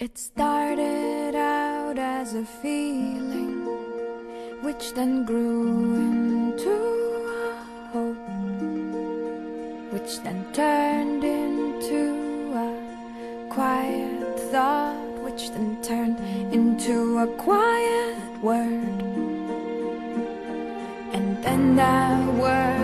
It started out as a feeling, which then grew into a hope, which then turned into a quiet thought, which then turned into a quiet word. And then that word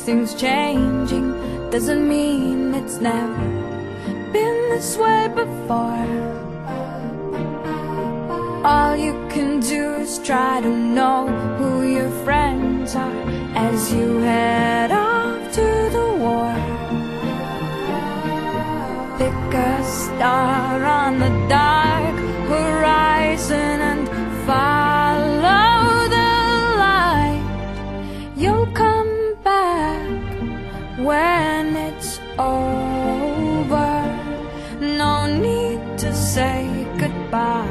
everything's changing doesn't mean it's never been this way before. All you can do is try to know who your friends are as you head off to the war. Pick a star on the dark horizon and follow say goodbye.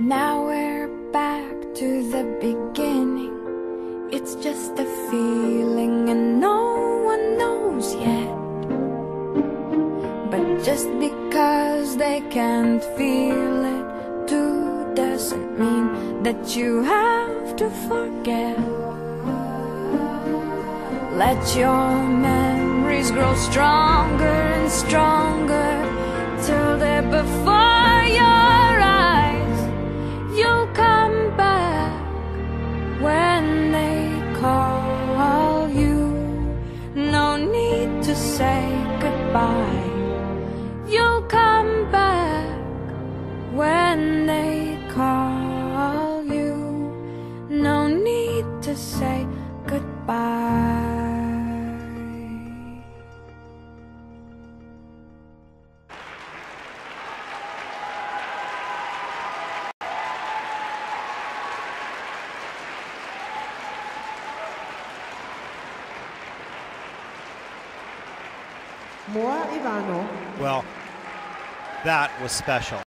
Now we're back to the beginning. It's just a feeling and no one knows yet. But just because they can't feel it too doesn't mean that you have to forget. Let your memories grow stronger and stronger call you. No need to say goodbye. Iwano. Well, that was special.